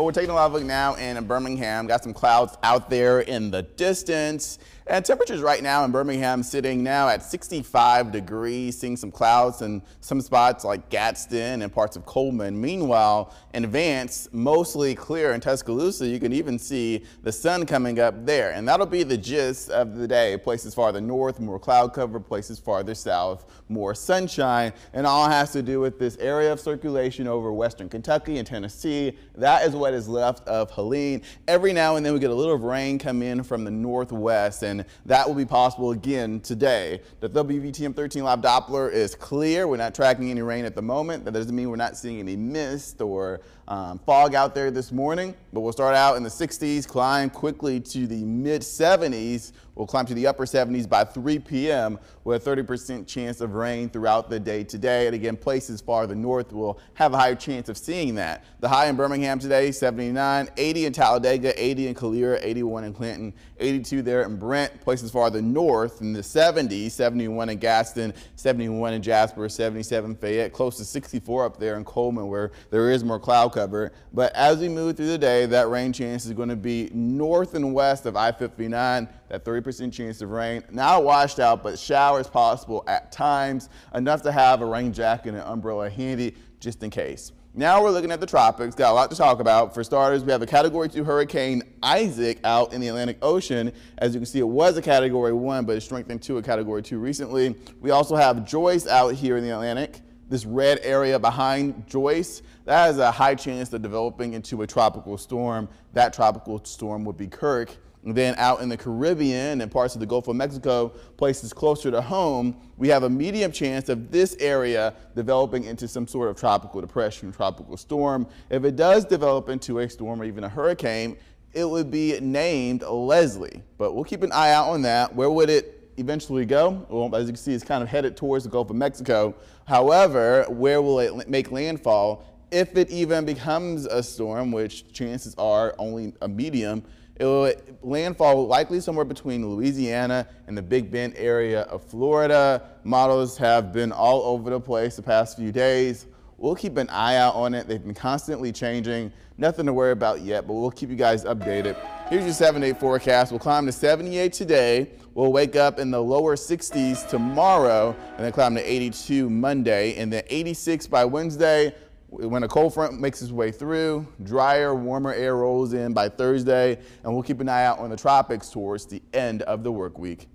Well, we're taking a live look now in Birmingham. Got some clouds out there in the distance. And temperatures right now in Birmingham sitting now at 65 degrees, seeing some clouds in some spots like Gadsden and parts of Cullman. Meanwhile, in Vance, mostly clear in Tuscaloosa, you can even see the sun coming up there. And that'll be the gist of the day. Places farther north, more cloud cover, places farther south, more sunshine. And all has to do with this area of circulation over western Kentucky and Tennessee. That is what is left of Helene. Every now and then we get a little rain come in from the northwest. And that will be possible again today. The WVTM 13 Live Doppler is clear. We're not tracking any rain at the moment. That doesn't mean we're not seeing any mist or um, fog out there this morning, but we'll start out in the 60s, climb quickly to the mid 70s. We'll climb to the upper 70s by 3 p.m. with a 30% chance of rain throughout the day today. And again, places farther north will have a higher chance of seeing that. The high in Birmingham today, 79, 80 in Talladega, 80 in Calera, 81 in Clanton, 82 there in Brent. Places farther north in the 70s, 71 in Gaston, 71 in Jasper, 77 Fayette, close to 64 up there in Cullman where there is more cloud cover. But as we move through the day, that rain chance is going to be north and west of I-59 that 30% chance of rain. Now washed out, but showers possible at times, enough to have a rain jacket and umbrella handy just in case. Now we're looking at the tropics. Got a lot to talk about. For starters, we have a Category 2 Hurricane Isaac out in the Atlantic Ocean. As you can see, it was a Category 1, but it strengthened to a Category 2 recently. We also have Joyce out here in the Atlantic. This red area behind Joyce, that has a high chance of developing into a tropical storm. That tropical storm would be Kirk. Then out in the Caribbean and parts of the Gulf of Mexico, places closer to home, we have a medium chance of this area developing into some sort of tropical depression, tropical storm. If it does develop into a storm or even a hurricane, it would be named Leslie. But we'll keep an eye out on that. Where would it eventually go? Well, as you can see, it's kind of headed towards the Gulf of Mexico. However, where will it make landfall? If it even becomes a storm, which chances are only a medium, it will landfall likely somewhere between Louisiana and the Big Bend area of Florida. Models have been all over the place the past few days. We'll keep an eye out on it. They've been constantly changing. Nothing to worry about yet, but we'll keep you guys updated. Here's your seven-day forecast. We'll climb to 78 today. We'll wake up in the lower 60s tomorrow and then climb to 82 Monday and then 86 by Wednesday when a cold front makes its way through, drier, warmer air rolls in by Thursday, and we'll keep an eye out on the tropics towards the end of the work week.